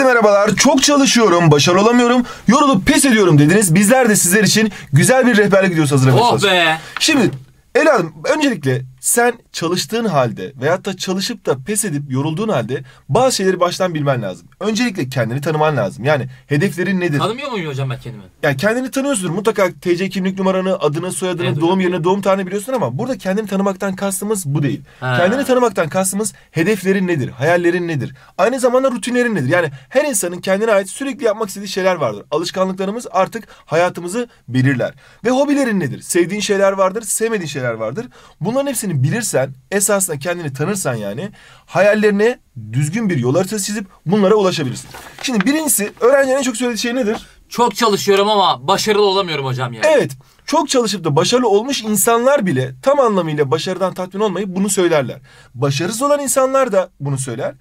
Herkese merhabalar. Çok çalışıyorum, başarılı olamıyorum, yorulup pes ediyorum dediniz. Bizler de sizler için güzel bir rehberlik videosu hazırlamışız. Oh be. Şimdi Ela Hanım öncelikle sen çalıştığın halde veyahut da çalışıp da pes edip yorulduğun halde bazı şeyleri baştan bilmen lazım. Öncelikle kendini tanıman lazım. Yani hedeflerin nedir? Tanımıyor muyum hocam ben kendimi? Yani kendini tanıyorsundur. Mutlaka TC kimlik numaranı, adını, soyadını, Evet, doğum yerini, doğum tarihini biliyorsun ama burada kendini tanımaktan kastımız bu değil. Ha. Kendini tanımaktan kastımız hedeflerin nedir, hayallerin nedir? Aynı zamanda rutinlerin nedir? Yani her insanın kendine ait sürekli yapmak istediği şeyler vardır. Alışkanlıklarımız artık hayatımızı belirler. Ve hobilerin nedir? Sevdiğin şeyler vardır, sevmediğin şeyler vardır. Bunların hepsini bilirsen, esasında kendini tanırsan yani hayallerine düzgün bir yol haritası çizip bunlara ulaşabilirsin. Şimdi birincisi öğrencinin en çok söylediği şey nedir? Çok çalışıyorum ama başarılı olamıyorum hocam ya. Evet. Çok çalışıp da başarılı olmuş insanlar bile tam anlamıyla başarıdan tatmin olmayıp bunu söylerler. Başarısız olan insanlar da bunu söyler.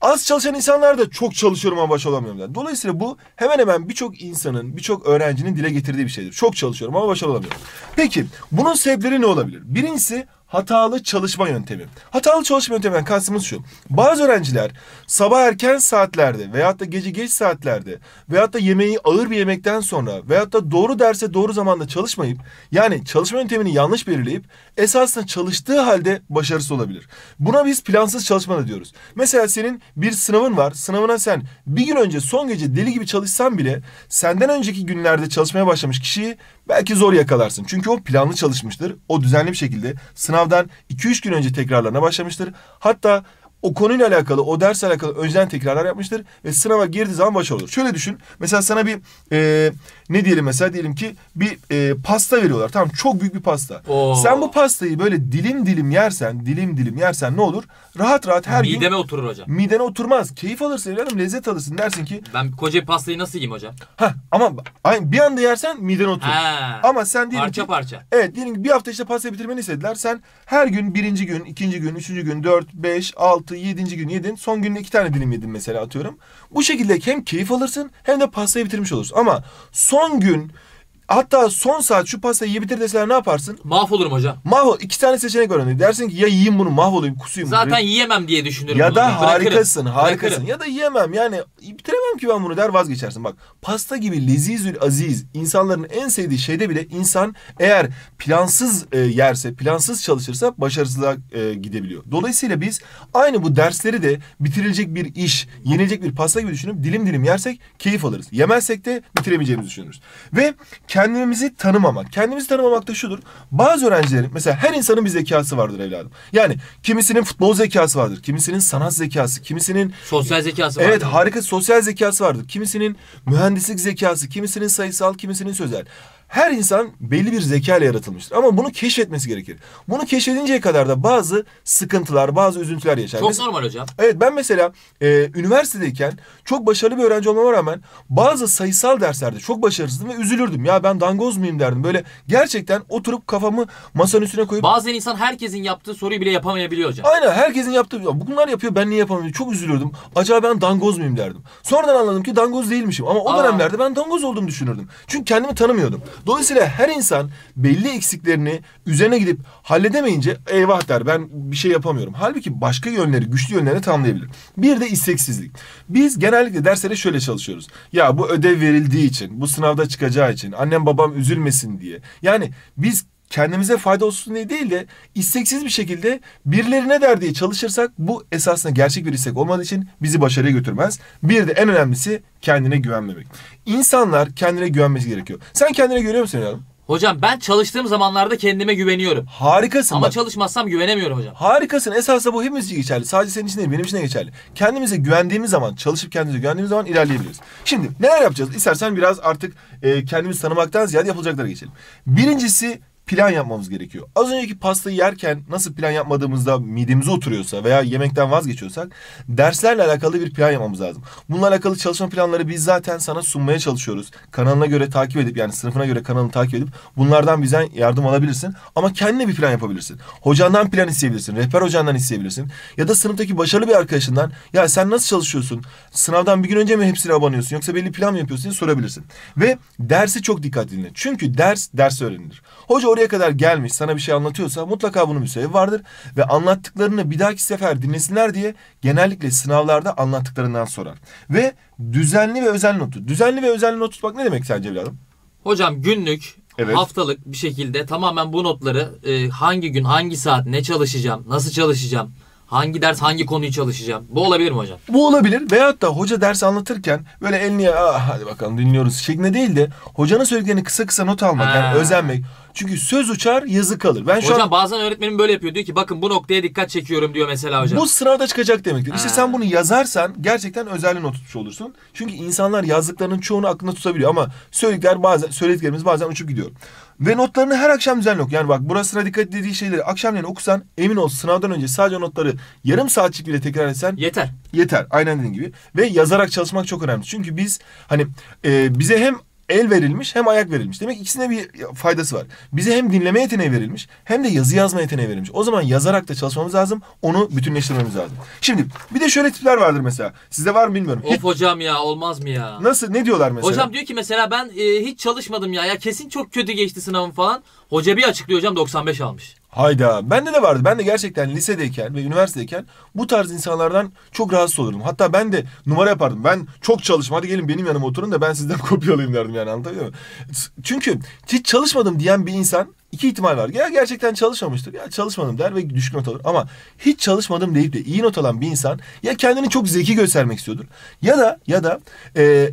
Az çalışan insanlar da çok çalışıyorum ama başarılı olamıyorum der. Dolayısıyla bu hemen hemen birçok insanın, birçok öğrencinin dile getirdiği bir şeydir. Çok çalışıyorum ama başarılı olamıyorum. Peki bunun sebepleri ne olabilir? Birincisi hatalı çalışma yöntemi. Hatalı çalışma yönteminden kastımız şu. Bazı öğrenciler sabah erken saatlerde veyahut da gece geç saatlerde veyahut da yemeği ağır bir yemekten sonra veyahut da doğru derse doğru zamanda çalışmayıp yani çalışma yöntemini yanlış belirleyip esasında çalıştığı halde başarısız olabilir. Buna biz plansız çalışma da diyoruz. Mesela senin bir sınavın var. Sınavına sen bir gün önce son gece deli gibi çalışsan bile senden önceki günlerde çalışmaya başlamış kişiyi belki zor yakalarsın. Çünkü o planlı çalışmıştır. O düzenli bir şekilde sınavdan 2-3 gün önce tekrarlarına başlamıştır. Hatta o konuyla alakalı, o dersle alakalı önceden tekrarlar yapmıştır ve sınava girdiği zaman başarılı olur. Şöyle düşün. Mesela sana bir e, ne diyelim mesela diyelim ki bir e, pasta veriyorlar. Tamam çok büyük bir pasta. Oo. Sen bu pastayı böyle dilim dilim yersen, dilim dilim yersen ne olur? Rahat rahat her gün Mideme oturur hocam. midene oturmaz. Keyif alırsın evladım, lezzet alırsın. Dersin ki Ben koca bir pastayı nasıl yiyeyim hocam? ha ama aynı bir anda yersen midene oturur. Ha. Ama sen diyelim Parça ki parça. Evet diyelim ki bir hafta işte pasta bitirmeni istediler. Sen her gün birinci gün, ikinci gün, üçüncü gün, dört, beş, altı, yedinci gün yedin. Son günde iki tane dilim yedin mesela atıyorum. Bu şekilde hem keyif alırsın hem de pastayı bitirmiş olursun. Ama son gün hatta son saat şu pastayı ye bitir deseler ne yaparsın? Mahvolurum hocam. Mahvol. iki tane seçenek var önünde. Dersin ki ya yiyeyim bunu mahvolayım kusuyum. Zaten yiyemem diye düşünürüm. Ya bunu. da Bırakırım. harikasın, harikasın. Bırakırım. Ya da yiyemem yani bitiremem ki ben bunu der vazgeçersin. Bak pasta gibi lezizül aziz insanların en sevdiği şeyde bile insan eğer plansız e, yerse, plansız çalışırsa başarısızlığa e, gidebiliyor. Dolayısıyla biz aynı bu dersleri de bitirilecek bir iş, yenilecek bir pasta gibi düşünüp dilim dilim yersek keyif alırız. Yemezsek de bitiremeyeceğimizi düşünürüz. Ve kendimizi tanımamak. Kendimizi tanımamak da şudur. Bazı öğrencilerin mesela her insanın bir zekası vardır evladım. Yani kimisinin futbol zekası vardır, kimisinin sanat zekası, kimisinin Sosyal zekası var. Evet harika sosyal zekası vardır. Kimisinin mühendislik zekası, kimisinin sayısal, kimisinin sözel. Her insan belli bir zeka ile yaratılmıştır. Ama bunu keşfetmesi gerekir. Bunu keşfedinceye kadar da bazı sıkıntılar, bazı üzüntüler yaşar. Çok Mesela- normal hocam. Evet ben mesela e, üniversitedeyken çok başarılı bir öğrenci olmama rağmen bazı sayısal derslerde çok başarısızdım ve üzülürdüm. Ya ben dangoz muyum derdim. Böyle gerçekten oturup kafamı masanın üstüne koyup Bazen insan herkesin yaptığı soruyu bile yapamayabiliyor hocam. Aynen herkesin yaptığı "Ya bunlar yapıyor ben niye yapamıyorum çok üzülürdüm. Acaba ben dangoz muyum derdim. Sonradan anladım ki dangoz değilmişim ama o Aa. dönemlerde ben dangoz olduğumu düşünürdüm. Çünkü kendimi tanımıyordum. Dolayısıyla her insan belli eksiklerini üzerine gidip halledemeyince eyvah der ben bir şey yapamıyorum. Halbuki başka yönleri güçlü yönlerini tamamlayabilir. Bir de isteksizlik. Biz genellikle derslere şöyle çalışıyoruz. Ya bu ödev verildiği için, bu sınavda çıkacağı için, annem babam üzülmesin diye. Yani biz kendimize fayda olsun diye değil de isteksiz bir şekilde birileri ne der diye çalışırsak bu esasında gerçek bir istek olmadığı için bizi başarıya götürmez. Bir de en önemlisi kendine güvenmemek. İnsanlar kendine güvenmesi gerekiyor. Sen kendine güveniyor musun evladım? Hocam ben çalıştığım zamanlarda kendime güveniyorum. Harikasın Ama bak. çalışmazsam güvenemiyorum hocam. Harikasın. Esasında bu hepimiz için geçerli. Sadece senin için değil, benim için de geçerli. Kendimize güvendiğimiz zaman, çalışıp kendimize güvendiğimiz zaman ilerleyebiliriz. Şimdi neler yapacağız? İstersen biraz artık e, kendimizi tanımaktan ziyade yapılacaklara geçelim. Birincisi plan yapmamız gerekiyor. Az önceki pastayı yerken nasıl plan yapmadığımızda midemize oturuyorsa veya yemekten vazgeçiyorsak derslerle alakalı bir plan yapmamız lazım. Bununla alakalı çalışma planları biz zaten sana sunmaya çalışıyoruz. Kanalına göre takip edip yani sınıfına göre kanalını takip edip bunlardan bizden yardım alabilirsin. Ama kendine bir plan yapabilirsin. Hocandan plan isteyebilirsin. Rehber hocandan isteyebilirsin. Ya da sınıftaki başarılı bir arkadaşından ya sen nasıl çalışıyorsun? Sınavdan bir gün önce mi hepsine abanıyorsun? Yoksa belli plan mı yapıyorsun diye sorabilirsin. Ve dersi çok dikkatli dinle. Çünkü ders ders öğrenilir. Hoca oraya kadar gelmiş sana bir şey anlatıyorsa mutlaka bunun bir sebebi vardır. Ve anlattıklarını bir dahaki sefer dinlesinler diye genellikle sınavlarda anlattıklarından sorar. Ve düzenli ve özenli notu. Düzenli ve özenli not tutmak ne demek sence evladım? Hocam günlük, Evet. haftalık bir şekilde tamamen bu notları e, hangi gün, hangi saat, ne çalışacağım, nasıl çalışacağım, hangi ders, hangi konuyu çalışacağım. Bu olabilir mi hocam? Bu olabilir veyahut da hoca ders anlatırken böyle elini ah, hadi bakalım dinliyoruz şeklinde değil de hocanın söylediklerini kısa kısa not almak Ha. yani özenmek. Çünkü söz uçar yazı kalır. Ben şu hocam an bazen öğretmenim böyle yapıyor. Diyor ki bakın bu noktaya dikkat çekiyorum diyor mesela hocam. bu sınavda çıkacak demektir. İşte Ha. sen bunu yazarsan gerçekten özenli not tutmuş olursun. Çünkü insanlar yazdıklarının çoğunu aklında tutabiliyor ama söyledikler bazen söylediklerimiz bazen uçup gidiyor. Ve notlarını her akşam düzenli oku. Yani bak burasına dikkat dediği şeyleri akşamleyin okusan emin ol sınavdan önce sadece notları yarım saatçik bile tekrar etsen Yeter. Yeter. Aynen dediğin gibi. Ve yazarak çalışmak çok önemli. Çünkü biz hani e, bize hem el verilmiş hem ayak verilmiş. Demek ikisine bir faydası var. Bize hem dinleme yeteneği verilmiş hem de yazı yazma yeteneği verilmiş. O zaman yazarak da çalışmamız lazım. Onu bütünleştirmemiz lazım. Şimdi bir de şöyle tipler vardır mesela. Sizde var mı bilmiyorum. Of hocam ya olmaz mı ya? Nasıl ne diyorlar mesela? Hocam diyor ki mesela ben e, hiç çalışmadım ya. Ya kesin çok kötü geçti sınavım falan. Hoca bir açıklıyor hocam 95 almış. Hayda. Bende de vardı. Ben de gerçekten lisedeyken ve üniversitedeyken bu tarz insanlardan çok rahatsız olurdum. Hatta ben de numara yapardım. Ben çok çalışma. Hadi gelin benim yanıma oturun da ben sizden kopyalayayım derdim yani anlatabiliyor muyum? Çünkü hiç çalışmadım diyen bir insan iki ihtimal var. Ya gerçekten çalışmamıştır. Ya çalışmadım der ve düşük not alır. Ama hiç çalışmadım deyip de iyi not alan bir insan ya kendini çok zeki göstermek istiyordur. Ya da ya da e,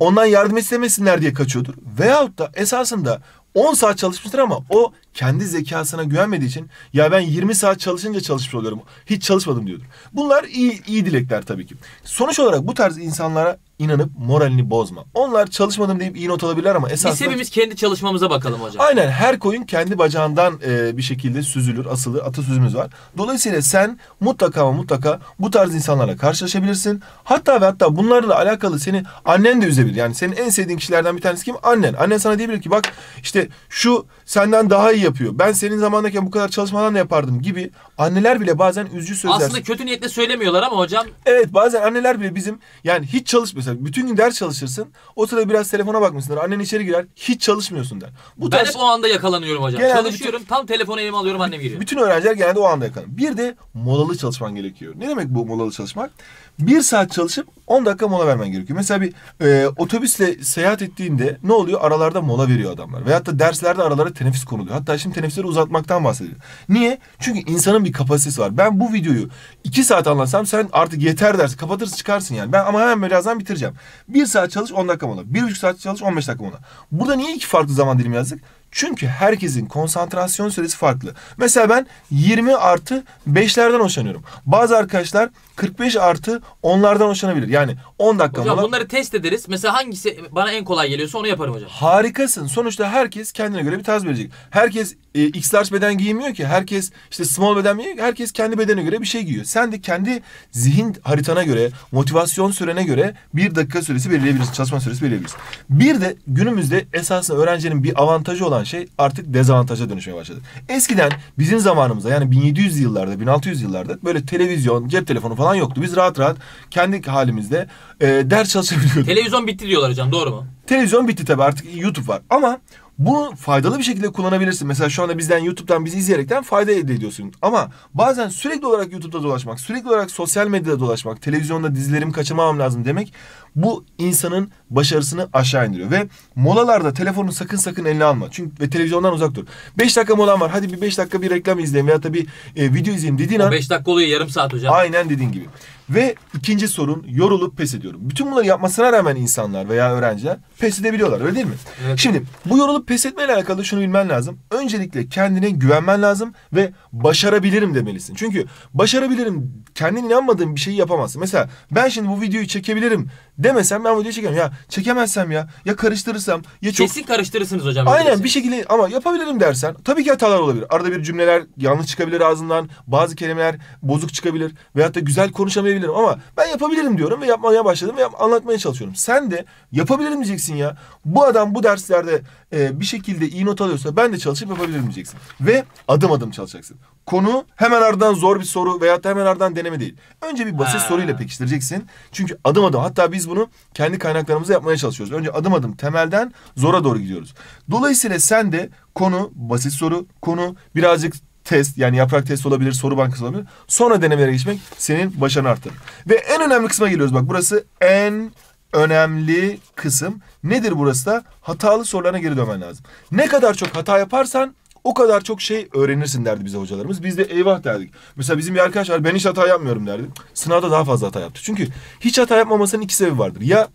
ondan yardım istemesinler diye kaçıyordur. Veyahut da esasında 10 saat çalışmıştır ama o kendi zekasına güvenmediği için ya ben 20 saat çalışınca çalışmış oluyorum. Hiç çalışmadım diyordur. Bunlar iyi, iyi dilekler tabii ki. Sonuç olarak bu tarz insanlara inanıp moralini bozma. Onlar çalışmadım deyip iyi not alabilirler ama Biz esasında... hepimiz kendi çalışmamıza bakalım hocam. Aynen her koyun kendi bacağından e, bir şekilde süzülür, asılır. Atasözümüz var. Dolayısıyla sen mutlaka ama mutlaka bu tarz insanlarla karşılaşabilirsin. Hatta ve hatta bunlarla alakalı seni annen de üzebilir. Yani senin en sevdiğin kişilerden bir tanesi kim? Annen. Annen sana diyebilir ki bak işte şu senden daha iyi yapıyor. Ben senin zamandayken bu kadar çalışmadan da yapardım gibi. Anneler bile bazen üzücü sözler. Aslında kötü niyetle söylemiyorlar ama hocam Evet bazen anneler bile bizim yani hiç çalış mesela bütün gün ders çalışırsın. O sırada biraz telefona bakmışsındır. Annen içeri girer hiç çalışmıyorsun der. Bu ben tarz- hep o anda yakalanıyorum hocam. Genelde Çalışıyorum tam telefonu elime alıyorum annem giriyor. Bütün öğrenciler genelde o anda yakalanır. Bir de molalı çalışman gerekiyor. Ne demek bu molalı çalışmak? Bir saat çalışıp 10 dakika mola vermen gerekiyor. Mesela bir e, otobüsle seyahat ettiğinde ne oluyor? Aralarda mola veriyor adamlar. Veyahut da derslerde aralara teneffüs konuluyor. Hatta şimdi teneffüsleri uzatmaktan bahsediyor. Niye? Çünkü insanın bir kapasitesi var. Ben bu videoyu 2 saat anlatsam sen artık yeter dersin. Kapatırsın çıkarsın yani. Ben ama hemen birazdan bitireceğim. 1 saat çalış 10 dakika mola. 1,5 saat çalış 15 dakika mola. Burada niye iki farklı zaman dilimi yazdık? Çünkü herkesin konsantrasyon süresi farklı. Mesela ben 20 artı 5'lerden hoşlanıyorum. Bazı arkadaşlar 45 artı 10'lardan hoşlanabilir. Yani 10 dakika Hocam mola. bunları test ederiz. Mesela hangisi bana en kolay geliyorsa onu yaparım hocam. Harikasın. Sonuçta herkes kendine göre bir tarz verecek. Herkes e, X large beden giymiyor ki. Herkes işte small beden giymiyor. ki. Herkes kendi bedene göre bir şey giyiyor. Sen de kendi zihin haritana göre, motivasyon sürene göre bir dakika süresi belirleyebilirsin. Çalışma süresi belirleyebilirsin. Bir de günümüzde esasında öğrencinin bir avantajı olan şey artık dezavantaja dönüşmeye başladı. Eskiden bizim zamanımızda yani 1700 yıllarda, 1600 yıllarda böyle televizyon, cep telefonu falan yoktu. Biz rahat rahat kendi halimizde e, ders çalışabiliyorduk. Televizyon bitti diyorlar hocam doğru mu? Televizyon bitti tabii artık YouTube var ama bunu faydalı bir şekilde kullanabilirsin. Mesela şu anda bizden YouTube'dan bizi izleyerekten fayda elde ediyorsun. Ama bazen sürekli olarak YouTube'da dolaşmak, sürekli olarak sosyal medyada dolaşmak, televizyonda dizilerimi kaçırmamam lazım demek bu insanın başarısını aşağı indiriyor. Ve molalarda telefonu sakın sakın eline alma. Çünkü ve televizyondan uzak dur. 5 dakika molam var. Hadi bir 5 dakika bir reklam izleyeyim veya da bir e, video izleyeyim dediğin an 5 dakika oluyor yarım saat hocam. Aynen dediğin gibi. Ve ikinci sorun yorulup pes ediyorum. Bütün bunları yapmasına rağmen insanlar veya öğrenciler pes edebiliyorlar öyle değil mi? Evet. Şimdi bu yorulup pes etmeyle alakalı şunu bilmen lazım. Öncelikle kendine güvenmen lazım ve başarabilirim demelisin. Çünkü başarabilirim kendin inanmadığın bir şeyi yapamazsın. Mesela ben şimdi bu videoyu çekebilirim demesem ben bu videoyu çekemem. Ya çekemezsem ya ya karıştırırsam ya çok Kesin karıştırırsınız hocam. Aynen bir şekilde ama yapabilirim dersen tabii ki hatalar olabilir. Arada bir cümleler yanlış çıkabilir ağzından. Bazı kelimeler bozuk çıkabilir. Veyahut da güzel konuşamayabilirsin. Yapabilirim ama ben yapabilirim diyorum ve yapmaya başladım ve yap- anlatmaya çalışıyorum. Sen de yapabilirim diyeceksin ya. Bu adam bu derslerde e, bir şekilde iyi not alıyorsa ben de çalışıp yapabilirim diyeceksin. Ve adım adım çalışacaksın. Konu hemen ardından zor bir soru veyahut da hemen ardından deneme değil. Önce bir basit Ha. soruyla pekiştireceksin. Çünkü adım adım hatta biz bunu kendi kaynaklarımızda yapmaya çalışıyoruz. Önce adım adım temelden zora doğru gidiyoruz. Dolayısıyla sen de konu basit soru, konu birazcık test yani yaprak test olabilir, soru bankası olabilir. Sonra denemelere geçmek senin başarını arttırır. Ve en önemli kısma geliyoruz. Bak burası en önemli kısım. Nedir burası da? Hatalı sorularına geri dönmen lazım. Ne kadar çok hata yaparsan o kadar çok şey öğrenirsin derdi bize hocalarımız. Biz de eyvah derdik. Mesela bizim bir arkadaş var ben hiç hata yapmıyorum derdi. Sınavda daha fazla hata yaptı. Çünkü hiç hata yapmamasının iki sebebi vardır. Ya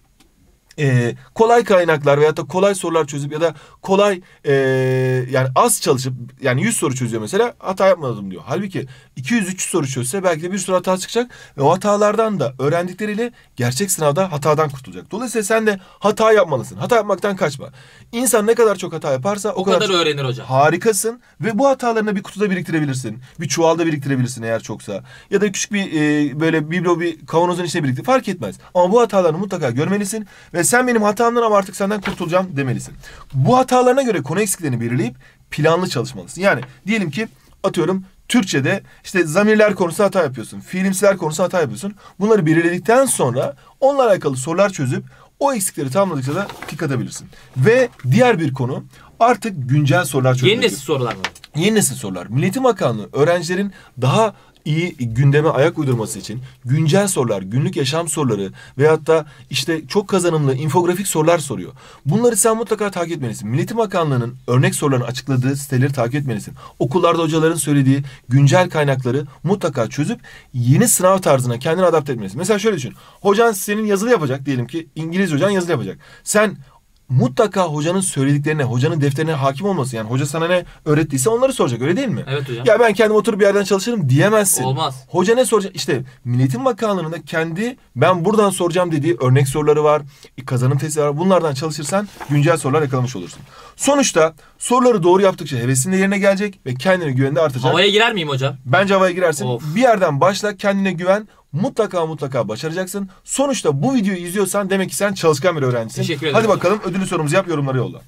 e, kolay kaynaklar veyahut da kolay sorular çözüp ya da kolay e, yani az çalışıp yani 100 soru çözüyor mesela hata yapmadım diyor. Halbuki 200-300 soru çözse belki de bir sürü hata çıkacak ve o hatalardan da öğrendikleriyle gerçek sınavda hatadan kurtulacak. Dolayısıyla sen de hata yapmalısın. Hata yapmaktan kaçma. İnsan ne kadar çok hata yaparsa o, O kadar çok öğrenir hocam. harikasın ve bu hatalarını bir kutuda biriktirebilirsin. Bir çuvalda biriktirebilirsin eğer çoksa. Ya da küçük bir e, böyle biblo bir kavanozun içine biriktir. Fark etmez. Ama bu hatalarını mutlaka görmelisin ve sen benim hatamdan ama artık senden kurtulacağım demelisin. Bu hatalarına göre konu eksiklerini belirleyip planlı çalışmalısın. Yani diyelim ki atıyorum Türkçe'de işte zamirler konusunda hata yapıyorsun. Fiilimsiler konusunda hata yapıyorsun. Bunları belirledikten sonra onunla alakalı sorular çözüp o eksikleri tamamladıkça da tik atabilirsin. Ve diğer bir konu artık güncel sorular çözmek. Yeni nesil sorular mı? Yeni nesil sorular. Milli Eğitim Bakanlığı öğrencilerin daha iyi gündeme ayak uydurması için güncel sorular, günlük yaşam soruları veyahut da işte çok kazanımlı infografik sorular soruyor. Bunları sen mutlaka takip etmelisin. Milli Eğitim Bakanlığı'nın örnek sorularını açıkladığı siteleri takip etmelisin. Okullarda hocaların söylediği güncel kaynakları mutlaka çözüp yeni sınav tarzına kendini adapte etmelisin. Mesela şöyle düşün. Hocan senin yazılı yapacak diyelim ki İngiliz hocan yazılı yapacak. Sen mutlaka hocanın söylediklerine, hocanın defterine hakim olması. Yani hoca sana ne öğrettiyse onları soracak öyle değil mi? Evet hocam. Ya ben kendim oturup bir yerden çalışırım diyemezsin. Olmaz. Hoca ne soracak? İşte Milli Eğitim Bakanlığı'nın da kendi ben buradan soracağım dediği örnek soruları var. Kazanım testi var. Bunlardan çalışırsan güncel sorular yakalamış olursun. Sonuçta soruları doğru yaptıkça hevesin de yerine gelecek ve kendine güveni de artacak. Havaya girer miyim hocam? Bence havaya girersin. Of. Bir yerden başla kendine güven. Mutlaka mutlaka başaracaksın. Sonuçta bu videoyu izliyorsan demek ki sen çalışkan bir öğrencisin. Teşekkür ederim Hadi bakalım ödülü sorumuzu yap yorumlara yolla.